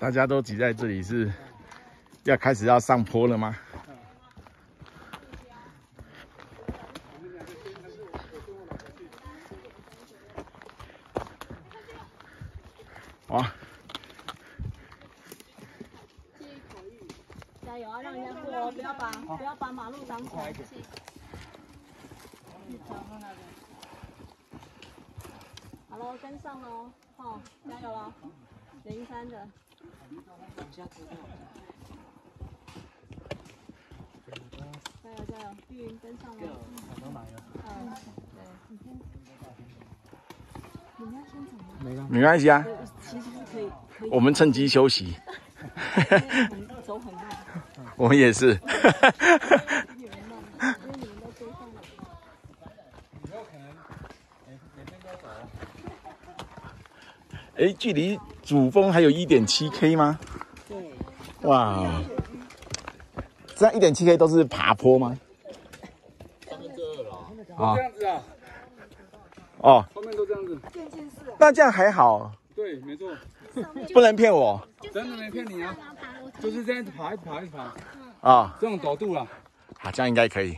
大家都挤在这里，是要开始要上坡了吗？哇！加油啊，让人家过哦，不要把不要把马路挡起来。好喽，跟上喽，好，加油喽，加油加油，玉云跟上喽。嗯，对。你们要先走吗？没关系啊，我们趁机休息。走很慢。我们也是。哎，距离主峰还有一点七 K 吗？对。哇，这样一点七 K 都是爬坡吗？三分之二了。啊这样子啊，哦，后面都这样子。那这样还好，对，没错，不能骗我真的没骗你啊，就是这样子爬，一爬，一爬，啊。这种陡度了，啊，这样应该可以。